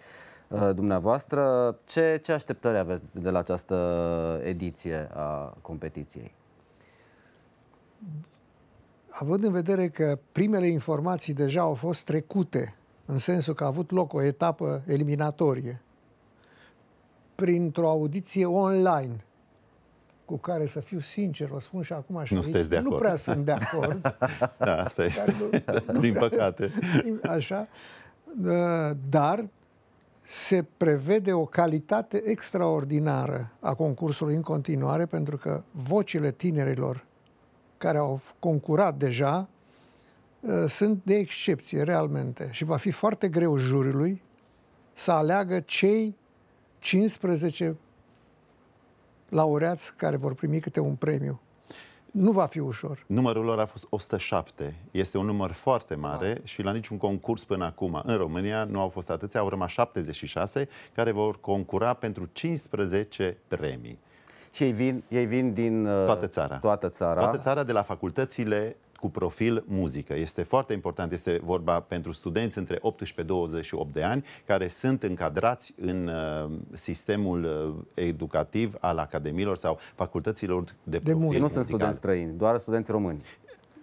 uh, dumneavoastră. Ce, ce așteptări aveți de la această ediție a competiției? Având în vedere că primele informații deja au fost trecute, în sensul că a avut loc o etapă eliminatorie, printr-o audiție online cu care, să fiu sincer, o spun și acum și nu, aici, de nu prea sunt de acord. da, asta este, nu, din păcate. Așa, dar se prevede o calitate extraordinară a concursului în continuare, pentru că vocile tinerilor care au concurat deja uh, sunt de excepție, realmente. Și va fi foarte greu juriului să aleagă cei 15 laureați care vor primi câte un premiu. Nu va fi ușor. Numărul lor a fost 107. Este un număr foarte mare da. și la niciun concurs până acum în România nu au fost atâția, au rămas 76 care vor concura pentru 15 premii. Și ei vin, ei vin din uh, toată țara. Toată țara. Toată țara de la facultățile cu profil muzică. Este foarte important, este vorba pentru studenți între 18-28 de ani care sunt încadrați în uh, sistemul uh, educativ al academiilor sau facultăților de, de profil muzical. Nu sunt studenți străini, doar studenți români.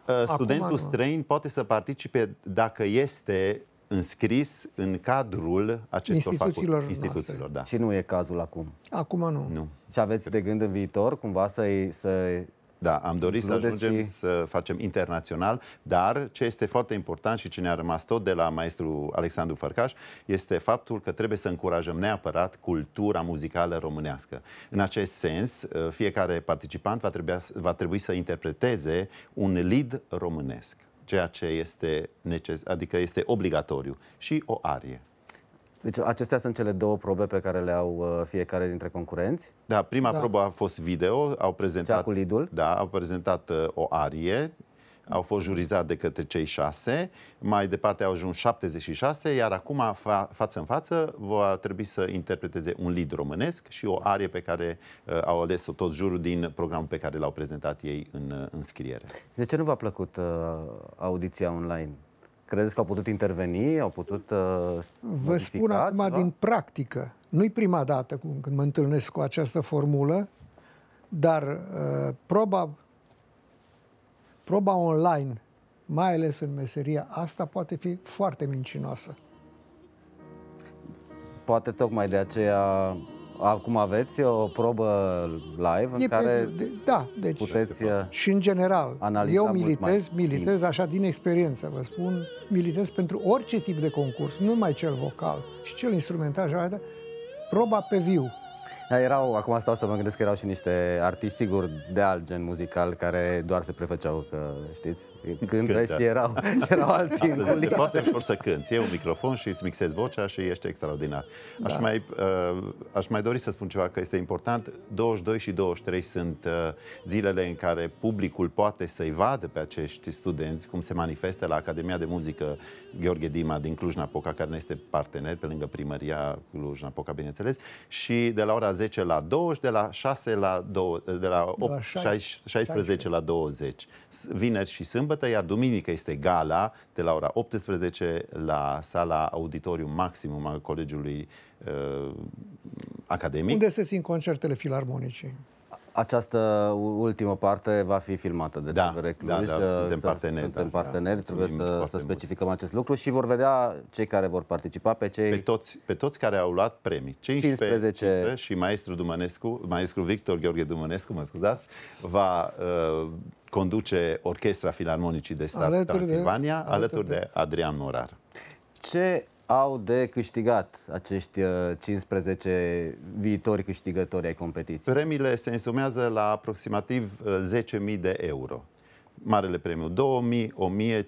Uh, studentul străin poate să participe dacă este înscris în cadrul acestor instituțiilor, instituțiilor da. Și nu e cazul acum. Acum nu. nu. Și aveți de gând în viitor cumva să, să da, am dorit să ajungem și... să facem internațional, dar ce este foarte important și ce ne-a rămas tot de la maestru Alexandru Fărcaș este faptul că trebuie să încurajăm neapărat cultura muzicală românească. În acest sens, uh, fiecare participant va trebui, va trebui să interpreteze un lead românesc, ceea ce este neces- adică este obligatoriu și o arie. Deci acestea sunt cele două probe pe care le au uh, fiecare dintre concurenți? Da, prima da. probă a fost video, au prezentat... Cea cu lidul? Da, au prezentat uh, o arie, au fost jurizat de către cei șase, mai departe au ajuns 76, iar acum, fa- față în față, va trebui să interpreteze un lead românesc și o arie pe care uh, au ales-o tot jurul din programul pe care l-au prezentat ei în uh, înscriere. De ce nu v-a plăcut uh, audiția online? Credeți că au putut interveni, au putut uh, Vă spun acum ceva? din practică. Nu-i prima dată când mă întâlnesc cu această formulă, dar uh, proba, proba online, mai ales în meseria asta, poate fi foarte mincinoasă. Poate tocmai de aceea Acum aveți o probă live în e care pe, de, da, deci, puteți și în general, eu militez, militez așa din experiență, vă spun, militez pentru orice tip de concurs, nu numai cel vocal, și cel instrumental, așa, proba pe viu. Da, erau, acum stau să mă gândesc că erau și niște artiști, sigur, de alt gen muzical, care doar se prefăceau că, știți, cântă și erau, erau alții Astăzi în este foarte ușor să cânti. E un microfon și îți mixezi vocea și ești extraordinar. Aș, da. mai, uh, aș mai dori să spun ceva, că este important. 22 și 23 sunt uh, zilele în care publicul poate să-i vadă pe acești studenți cum se manifestă la Academia de Muzică Gheorghe Dima din Cluj-Napoca, care ne este partener pe lângă primăria Cluj-Napoca, bineînțeles, și de la ora 10 la 20, de la 6 la 2, de la 8, la 16, 16 la 20, vineri și sâmbătă, iar duminică este gala de la ora 18 la sala auditoriu maximum al Colegiului uh, Academic. Unde se țin concertele filarmonice? Această ultimă parte va fi filmată de da, TVR Cluj. Da, da, suntem parteneri. Suntem da. parteneri, da, trebuie să, să specificăm mult. acest lucru și vor vedea cei care vor participa pe cei... Pe toți, pe toți care au luat premii. 15, 15... 15 și maestru Dumănescu, maestru Victor Gheorghe Dumănescu, mă scuzați, va uh, conduce Orchestra Filarmonicii de Stat alături Transilvania, de, alături de, de Adrian Morar. Ce au de câștigat acești 15 uh, viitori câștigători ai competiției? Premiile se însumează la aproximativ 10.000 uh, de euro. Marele premiu 2.000, 1.000,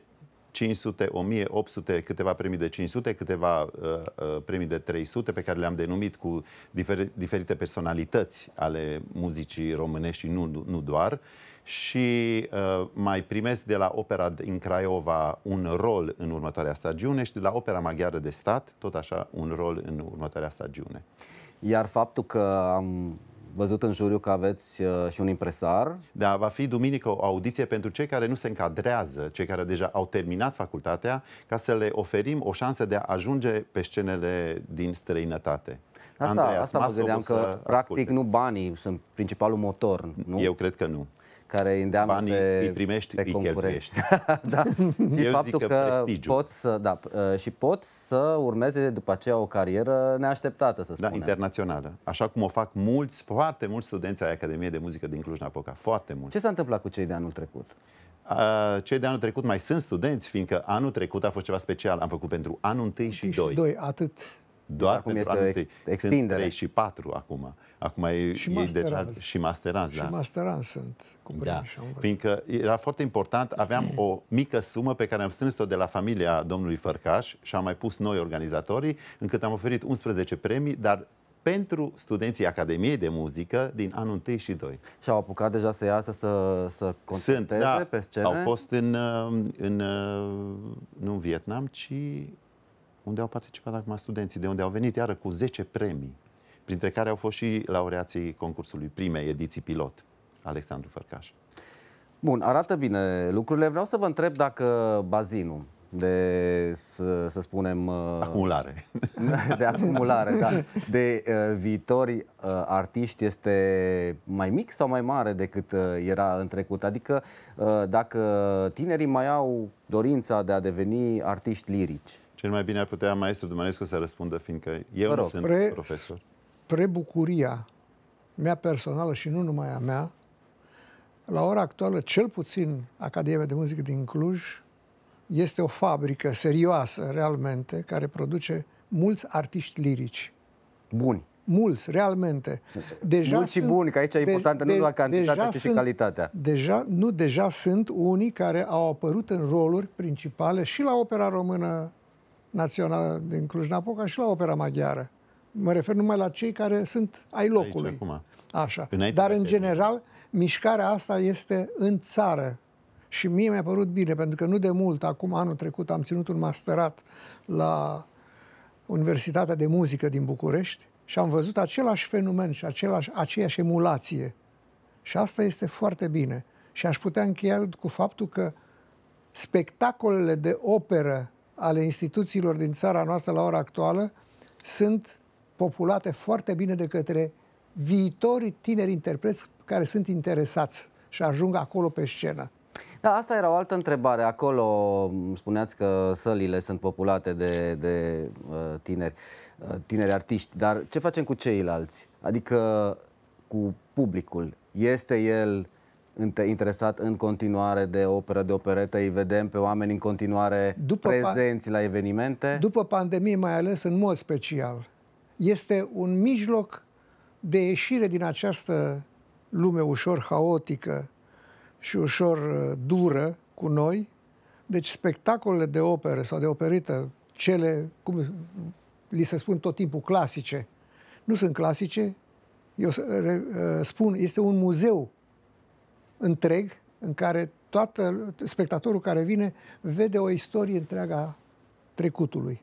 500, 1800, câteva premii de 500, câteva uh, uh, premii de 300 pe care le-am denumit cu diferi, diferite personalități ale muzicii românești și nu, nu doar și uh, mai primesc de la Opera din Craiova un rol în următoarea stagiune și de la Opera Maghiară de Stat, tot așa, un rol în următoarea stagiune. Iar faptul că am văzut în juriu că aveți uh, și un impresar. Da, va fi duminică o audiție pentru cei care nu se încadrează, cei care deja au terminat facultatea, ca să le oferim o șansă de a ajunge pe scenele din străinătate. Asta, Andreas asta mă gândeam că, practic, asculte. nu banii sunt principalul motor, nu? Eu cred că nu. Care îndeamnă Banii pe, îi primești, pe îi concurenți. cheltuiești. da. și Eu faptul zic că, că prestigiu. poți să, da, uh, și poți să urmeze după aceea o carieră neașteptată, să Da, spunem. internațională. Așa cum o fac mulți, foarte mulți studenți ai Academiei de Muzică din Cluj-Napoca. Foarte mulți. Ce s-a întâmplat cu cei de anul trecut? Uh, Cei de anul trecut mai sunt studenți, fiindcă anul trecut a fost ceva special. Am făcut pentru anul 1 și 2. Doi, atât. Doar Acum pentru este anul o ex- 1. extindere. Sunt 3 și 4 acum. Acum e, Și ei deja masteranți. și masteranți, Și da. masteranți sunt cu Da, și am văzut. fiindcă era foarte important, aveam o mică sumă pe care am strâns-o de la familia domnului Fărcaș și am mai pus noi organizatorii, încât am oferit 11 premii, dar pentru studenții Academiei de Muzică din anul 1 și 2. Și au apucat deja să iasă să, să Sunt, concerteze da, pe scenă? au fost în, uh, în, uh, nu în Vietnam, ci unde au participat acum studenții, de unde au venit iară cu 10 premii, printre care au fost și laureații concursului primei ediții pilot, Alexandru Fărcaș. Bun, arată bine lucrurile. Vreau să vă întreb dacă bazinul de, să, să spunem... uh, Acumulare. De acumulare, da. De uh, viitori uh, artiști este mai mic sau mai mare decât uh, era în trecut? Adică uh, dacă tinerii mai au dorința de a deveni artiști lirici. Cel mai bine ar putea maestru Dumanescu să răspundă, fiindcă eu Vă nu rog. sunt Pre- profesor. Spre bucuria mea personală și nu numai a mea, la ora actuală, cel puțin Academia de Muzică din Cluj este o fabrică serioasă, realmente, care produce mulți artiști lirici. Buni. Mulți, realmente. Mulți și buni, că aici e importantă nu doar cantitatea, deja ci și sunt- calitatea. Deja, nu, deja sunt unii care au apărut în roluri principale și la Opera Română Națională din Cluj-Napoca și la Opera Maghiară. Mă refer numai la cei care sunt ai locului. Aici, acum. Așa. Înainte Dar, de în Academie. general, mișcarea asta este în țară. Și mie mi-a părut bine, pentru că nu de mult, acum anul trecut, am ținut un masterat la Universitatea de Muzică din București și am văzut același fenomen și același, aceeași emulație. Și asta este foarte bine. Și aș putea încheia cu faptul că spectacolele de operă ale instituțiilor din țara noastră la ora actuală sunt populate foarte bine de către viitorii tineri interpreți care sunt interesați și ajung acolo pe scenă. Da, asta era o altă întrebare. Acolo m, spuneați că sălile sunt populate de, de uh, tineri, uh, tineri artiști, dar ce facem cu ceilalți? Adică cu publicul. Este el inte- interesat în continuare de operă, de operetă? Îi vedem pe oameni în continuare După pa- prezenți la evenimente? După pandemie, mai ales în mod special, este un mijloc de ieșire din această lume ușor haotică și ușor uh, dură cu noi. Deci spectacolele de operă sau de operită, cele, cum li se spun tot timpul, clasice, nu sunt clasice, eu să- re- uh, spun, este un muzeu întreg în care toată spectatorul care vine vede o istorie întreagă a trecutului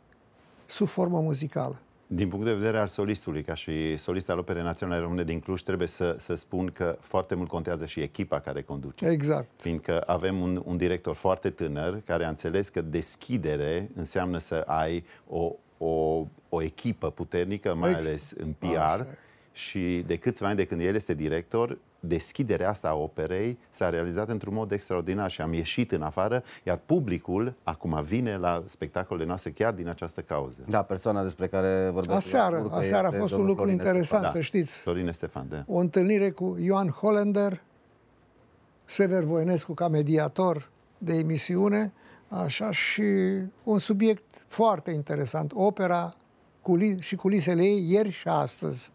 sub formă muzicală. Din punct de vedere al solistului, ca și solist al Operei Naționale Române din Cluj, trebuie să, să spun că foarte mult contează și echipa care conduce. Exact. Fiindcă avem un, un director foarte tânăr care a înțeles că deschidere înseamnă să ai o, o, o echipă puternică, mai Ex- ales în PR. Așa. Și de câțiva ani de când el este director, deschiderea asta a operei s-a realizat într-un mod extraordinar și am ieșit în afară, iar publicul acum vine la spectacolele noastre chiar din această cauză. Da, persoana despre care vorbesc. Aseară, aseară a fost un lucru interesant, să știți. Florin Stefan, da. O întâlnire cu Ioan Hollander, Sever Voinescu ca mediator de emisiune, așa, și un subiect foarte interesant, opera culi- și culisele ei ieri și astăzi.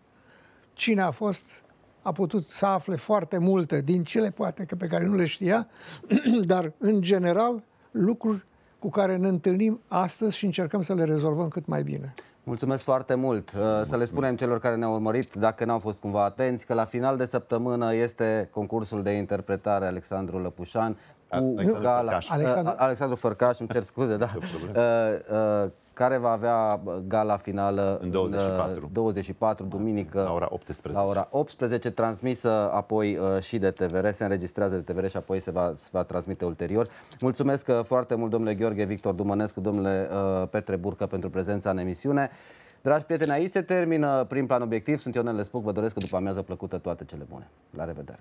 Cine a fost a putut să afle foarte multe din cele poate că pe care nu le știa, dar în general lucruri cu care ne întâlnim astăzi și încercăm să le rezolvăm cât mai bine. Mulțumesc foarte mult. Uh, Să le spunem celor care ne-au urmărit, dacă n-au fost cumva atenți, că la final de săptămână este concursul de interpretare Alexandru Lăpușan cu Alexandru gala... Fărcaș. Alexandru- Uh, Alexandru Fărcaș, îmi cer scuze, da. Uh, uh, care va avea gala finală În 24. uh, 24, duminică, La ora 18. la ora 18, transmisă apoi uh, și de TVR, se înregistrează de TVR și apoi se va, se va transmite ulterior. Mulțumesc uh, foarte mult, domnule Gheorghe Victor Dumănescu, domnule uh, Petre Burcă, pentru prezența în emisiune. Dragi prieteni, aici se termină prim plan obiectiv. Sunt Ionel Lespuc, vă doresc o după amiază plăcută toate cele bune. La revedere!